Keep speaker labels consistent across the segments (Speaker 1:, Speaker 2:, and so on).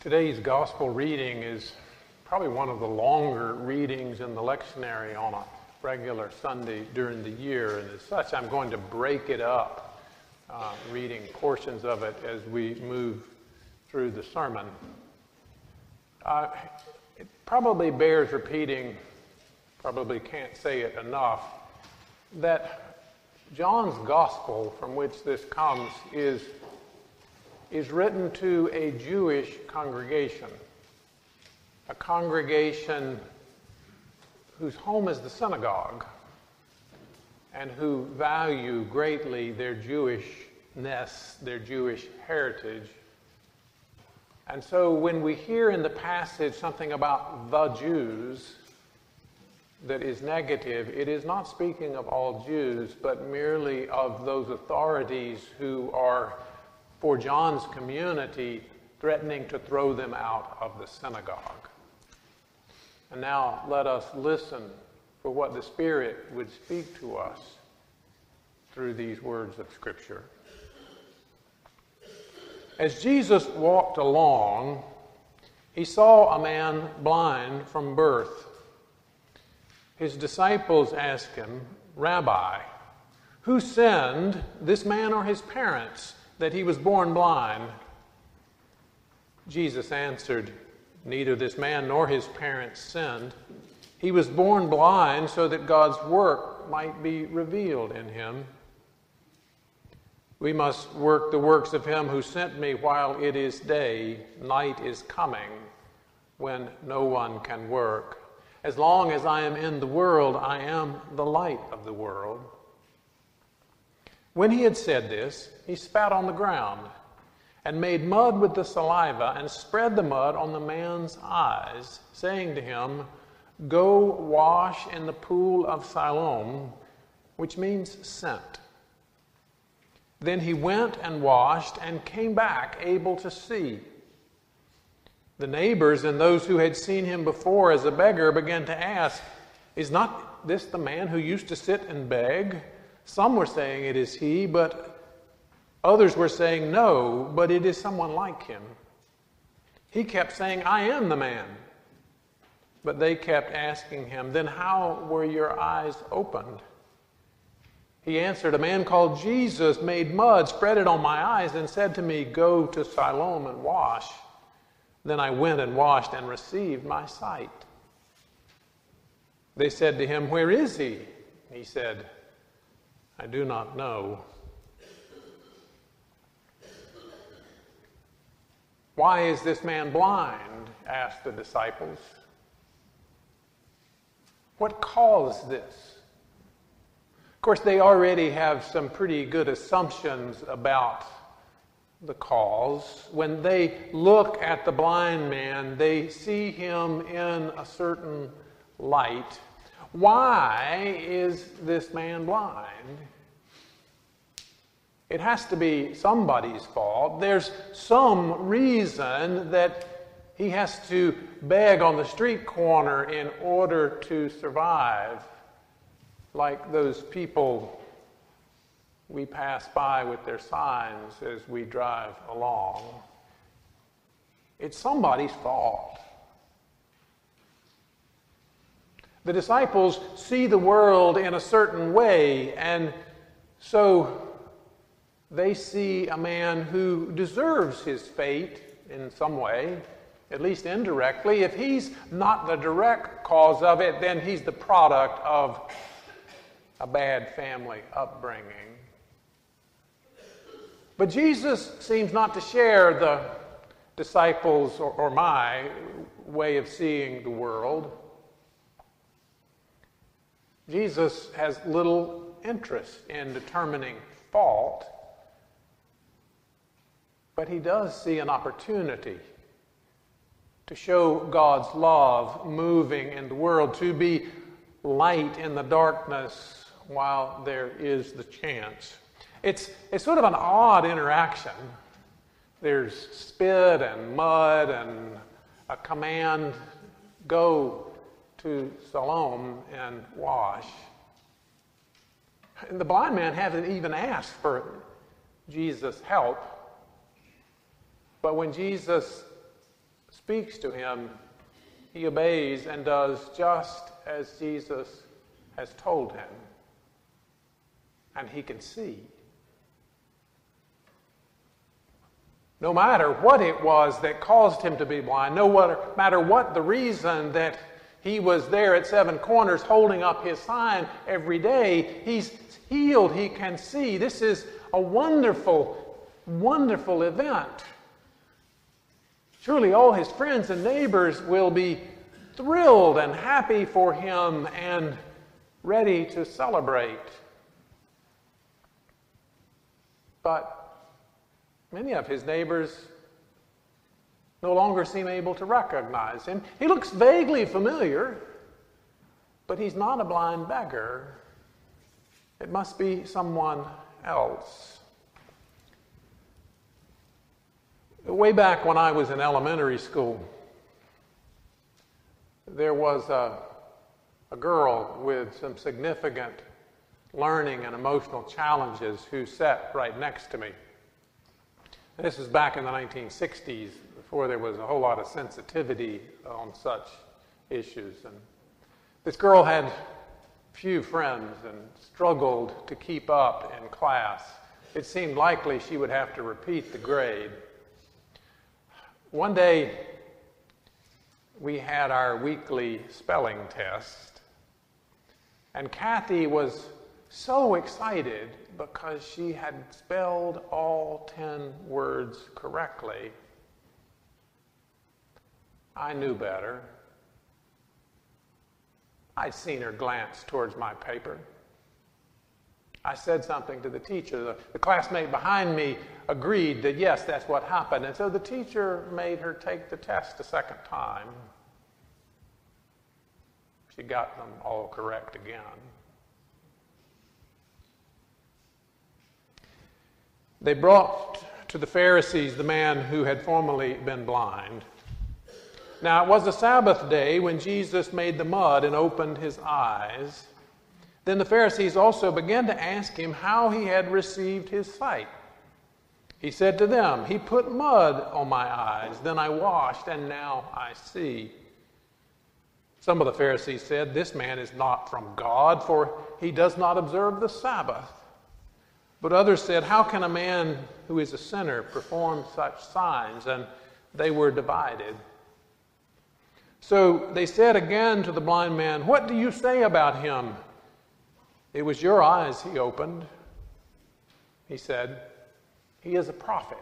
Speaker 1: Today's gospel reading is probably one of the longer readings in the lectionary on a regular Sunday during the year, and as such, I'm going to break it up, uh, reading portions of it as we move through the sermon. Uh, it probably bears repeating, probably can't say it enough, that John's gospel from which this comes is is written to a Jewish congregation, a congregation whose home is the synagogue and who value greatly their Jewishness, their Jewish heritage. And so when we hear in the passage something about the Jews that is negative, it is not speaking of all Jews, but merely of those authorities who are for John's community, threatening to throw them out of the synagogue. And now let us listen for what the Spirit would speak to us through these words of Scripture. As Jesus walked along, he saw a man blind from birth. His disciples asked him, Rabbi, who sinned, this man or his parents? That he was born blind? Jesus answered, Neither this man nor his parents sinned. He was born blind so that God's work might be revealed in him. We must work the works of him who sent me while it is day. Night is coming when no one can work. As long as I am in the world, I am the light of the world. When he had said this, he spat on the ground and made mud with the saliva and spread the mud on the man's eyes, saying to him, Go wash in the pool of Siloam, which means sent. Then he went and washed and came back able to see. The neighbors and those who had seen him before as a beggar began to ask, Is not this the man who used to sit and beg? Some were saying it is he, but others were saying no, but it is someone like him. He kept saying, I am the man. But they kept asking him, Then how were your eyes opened? He answered, A man called Jesus made mud, spread it on my eyes, and said to me, Go to Siloam and wash. Then I went and washed and received my sight. They said to him, Where is he? He said, I do not know. Why is this man blind? asked the disciples. What caused this? Of course, they already have some pretty good assumptions about the cause. When they look at the blind man, they see him in a certain light. Why is this man blind? It has to be somebody's fault. There's some reason that he has to beg on the street corner in order to survive, like those people we pass by with their signs as we drive along. It's somebody's fault. The disciples see the world in a certain way, and so they see a man who deserves his fate in some way, at least indirectly. If he's not the direct cause of it, then he's the product of a bad family upbringing. But Jesus seems not to share the disciples or, or my way of seeing the world. Jesus has little interest in determining fault but he does see an opportunity to show God's love moving in the world, to be light in the darkness while there is the chance. It's, it's sort of an odd interaction. There's spit and mud and a command go to Siloam and wash. And the blind man hasn't even asked for Jesus' help. But when Jesus speaks to him, he obeys and does just as Jesus has told him. And he can see. No matter what it was that caused him to be blind, no matter what the reason that he was there at Seven Corners holding up his sign every day, he's healed, he can see. This is a wonderful, wonderful event. Surely all his friends and neighbors will be thrilled and happy for him and ready to celebrate. But many of his neighbors no longer seem able to recognize him. He looks vaguely familiar, but he's not a blind beggar. It must be someone else. Way back when I was in elementary school, there was a, a girl with some significant learning and emotional challenges who sat right next to me. This was back in the 1960s, before there was a whole lot of sensitivity on such issues. And this girl had few friends and struggled to keep up in class. It seemed likely she would have to repeat the grade. One day, we had our weekly spelling test, and Kathy was so excited because she had spelled all 10 words correctly. I knew better. I'd seen her glance towards my paper. I said something to the teacher. The, the, classmate behind me agreed that yes, that's what happened. And so the teacher made her take the test a second time. She got them all correct again. They brought to the Pharisees the man who had formerly been blind. Now, it was a Sabbath day when Jesus made the mud and opened his eyes. Then the Pharisees also began to ask him how he had received his sight. He said to them, He put mud on my eyes, then I washed, and now I see. Some of the Pharisees said, This man is not from God, for he does not observe the Sabbath. But others said, How can a man who is a sinner perform such signs? And they were divided. So they said again to the blind man, What do you say about him? It was your eyes he opened. He said, He is a prophet.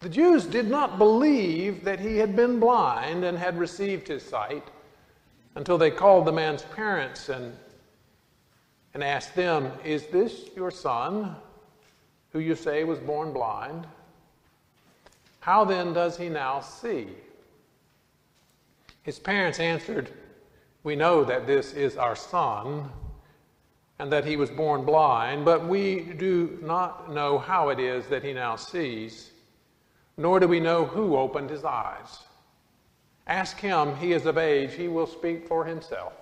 Speaker 1: The Jews did not believe that he had been blind and had received his sight until they called the man's parents and and asked them, Is this your son, who you say was born blind? How then does he now see? His parents answered, We know that this is our son, and that he was born blind, but we do not know how it is that he now sees, nor do we know who opened his eyes. Ask him, he is of age, he will speak for himself.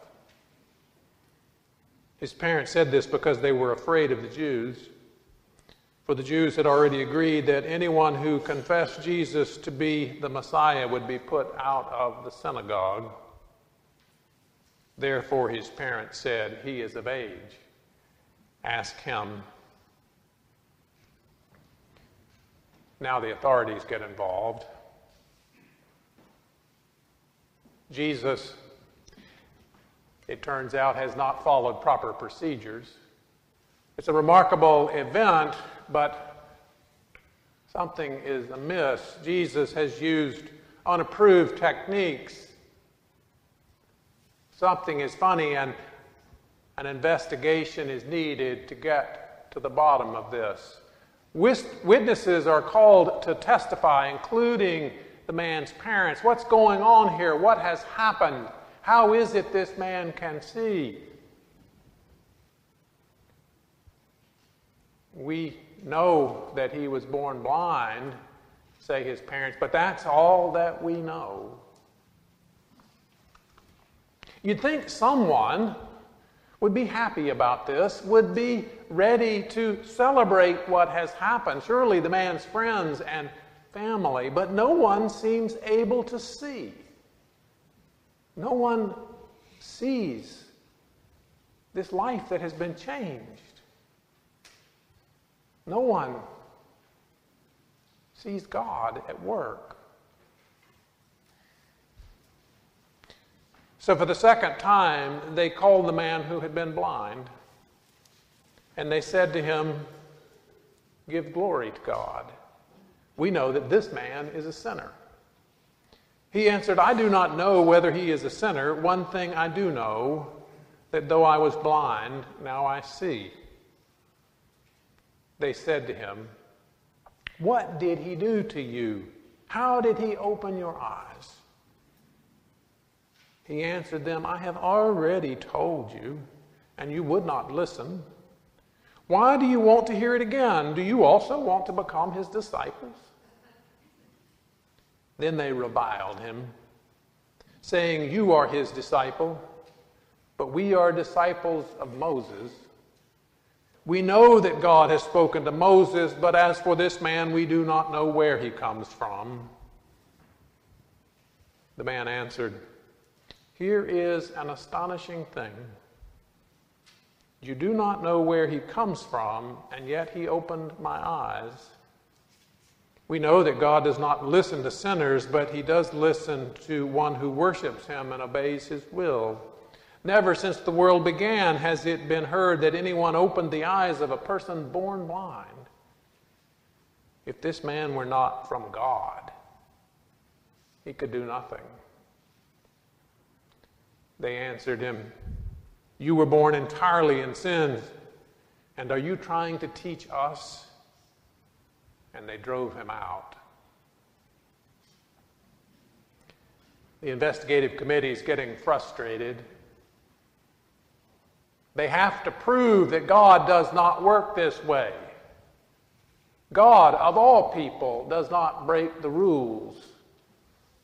Speaker 1: His parents said this because they were afraid of the Jews. For the Jews had already agreed that anyone who confessed Jesus to be the Messiah would be put out of the synagogue. Therefore, his parents said, He is of age. Ask him. Now the authorities get involved. Jesus it turns out, has not followed proper procedures. It's a remarkable event, but something is amiss. Jesus has used unapproved techniques. Something is funny, and an investigation is needed to get to the bottom of this. Witnesses are called to testify, including the man's parents. What's going on here? What has happened? How is it this man can see? We know that he was born blind, say his parents, but that's all that we know. You'd think someone would be happy about this, would be ready to celebrate what has happened. Surely the man's friends and family, but no one seems able to see. No one sees this life that has been changed. No one sees God at work. So, for the second time, they called the man who had been blind, and they said to him, Give glory to God. We know that this man is a sinner. He answered, I do not know whether he is a sinner. One thing I do know, that though I was blind, now I see. They said to him, What did he do to you? How did he open your eyes? He answered them, I have already told you, and you would not listen. Why do you want to hear it again? Do you also want to become his disciples? Then they reviled him, saying, You are his disciple, but we are disciples of Moses. We know that God has spoken to Moses, but as for this man, we do not know where he comes from. The man answered, here is an astonishing thing. You do not know where he comes from, and yet he opened my eyes. We know that God does not listen to sinners, but he does listen to one who worships him and obeys his will. Never since the world began has it been heard that anyone opened the eyes of a person born blind. If this man were not from God, he could do nothing. They answered him, You were born entirely in sin, and are you trying to teach us? And they drove him out. The investigative committee is getting frustrated. They have to prove that God does not work this way. God, of all people, does not break the rules.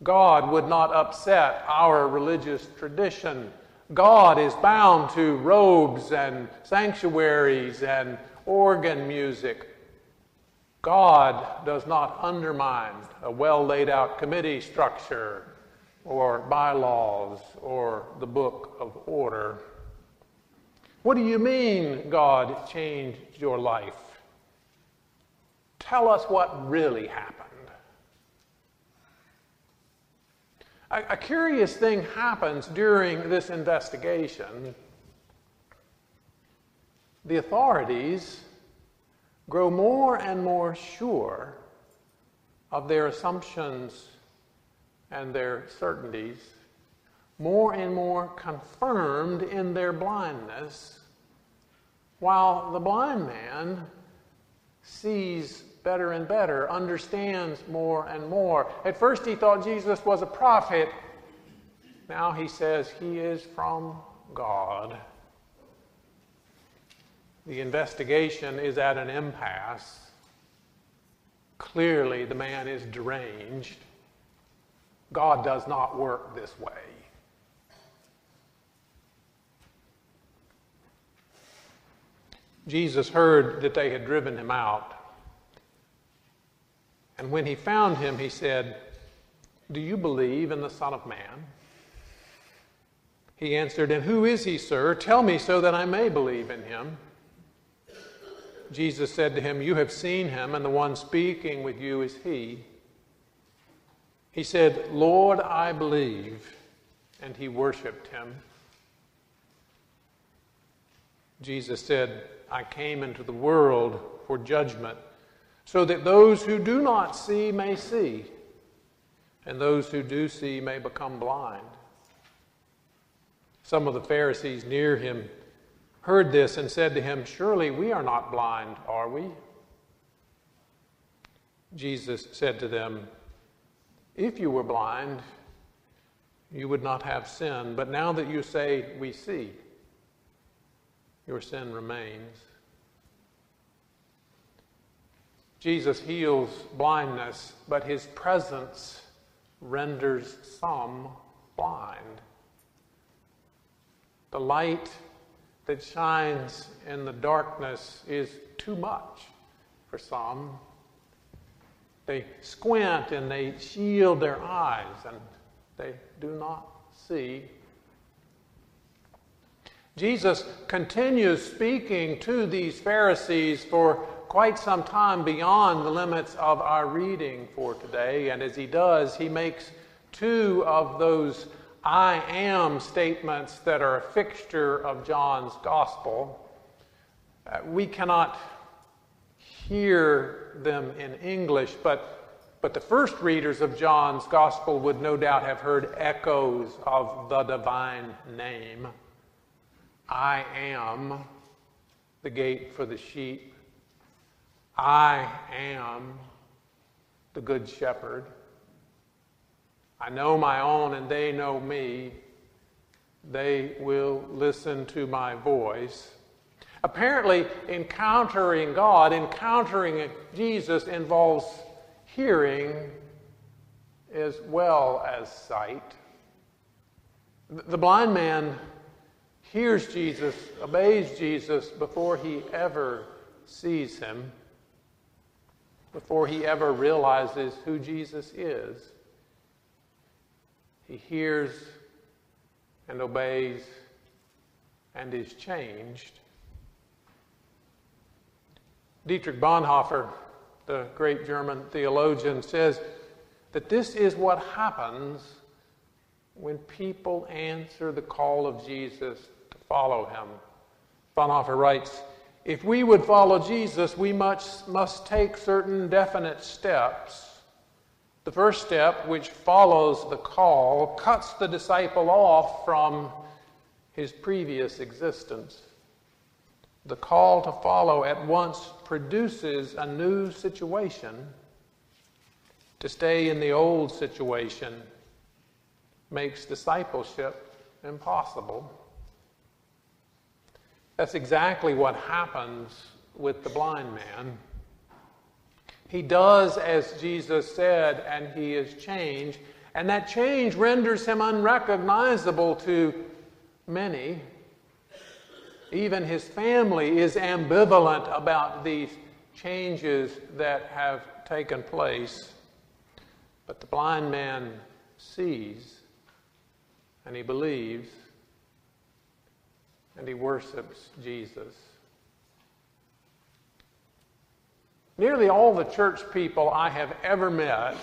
Speaker 1: God would not upset our religious tradition. God is bound to robes and sanctuaries and organ music. God does not undermine a well laid out committee structure or bylaws or the book of order. What do you mean God changed your life? Tell us what really happened. A, a curious thing happens during this investigation. The authorities grow more and more sure of their assumptions and their certainties, more and more confirmed in their blindness, while the blind man sees better and better, understands more and more. At first, he thought Jesus was a prophet. Now he says he is from God. The investigation is at an impasse. Clearly, the man is deranged. God does not work this way. Jesus heard that they had driven him out. And when he found him, he said, Do you believe in the Son of Man? He answered, And who is he, sir? Tell me so that I may believe in him. Jesus said to him, You have seen him, and the one speaking with you is he. He said, Lord, I believe. And he worshiped him. Jesus said, I came into the world for judgment so that those who do not see may see, and those who do see may become blind. Some of the Pharisees near him heard this and said to him, Surely we are not blind, are we? Jesus said to them, If you were blind, you would not have sin, but now that you say, We see, your sin remains. Jesus heals blindness, but his presence renders some blind. The light that shines in the darkness is too much for some. They squint and they shield their eyes and they do not see. Jesus continues speaking to these Pharisees for quite some time beyond the limits of our reading for today. And as he does, he makes two of those I am statements that are a fixture of John's gospel. Uh, we cannot hear them in English, but, but the first readers of John's gospel would no doubt have heard echoes of the divine name. I am the gate for the sheep. I am the good shepherd. I know my own and they know me. They will listen to my voice. Apparently, encountering God, encountering Jesus involves hearing as well as sight. The blind man hears Jesus, obeys Jesus before he ever sees him, before he ever realizes who Jesus is. He hears and obeys and is changed. Dietrich Bonhoeffer, the great German theologian, says that this is what happens when people answer the call of Jesus to follow him. Bonhoeffer writes If we would follow Jesus, we must, must take certain definite steps. The first step, which follows the call, cuts the disciple off from his previous existence. The call to follow at once produces a new situation. To stay in the old situation makes discipleship impossible. That's exactly what happens with the blind man. He does as Jesus said, and he is changed, and that change renders him unrecognizable to many. Even his family is ambivalent about these changes that have taken place. But the blind man sees and he believes and he worships Jesus. Nearly all the church people I have ever met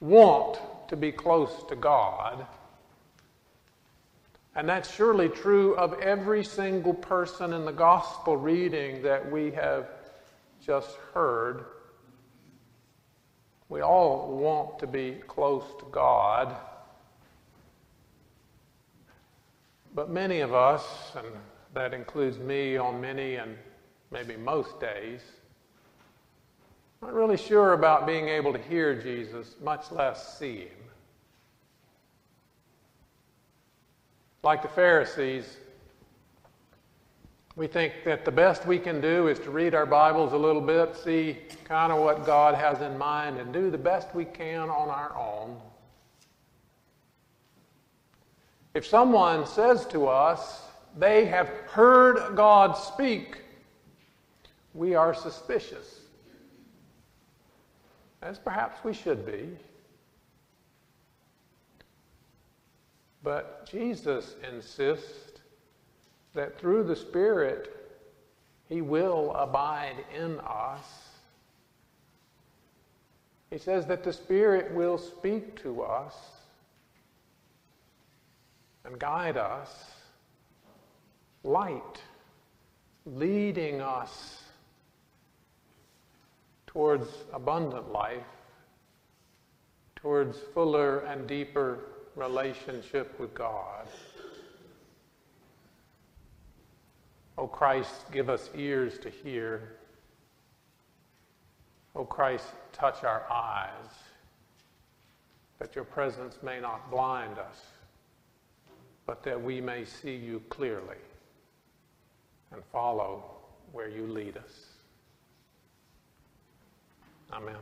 Speaker 1: want to be close to God. And that's surely true of every single person in the gospel reading that we have just heard. We all want to be close to God. But many of us, and that includes me on many and maybe most days, not really sure about being able to hear Jesus, much less see him. like the Pharisees, we think that the best we can do is to read our Bibles a little bit, see kind of what God has in mind, and do the best we can on our own. If someone says to us they have heard God speak, we are suspicious, as perhaps we should be. But Jesus insists that through the Spirit, He will abide in us. He says that the Spirit will speak to us and guide us, light, leading us towards abundant life, towards fuller and deeper relationship with God. O Christ, give us ears to hear. O Christ, touch our eyes, that your presence may not blind us, but that we may see you clearly and follow where you lead us. Amen.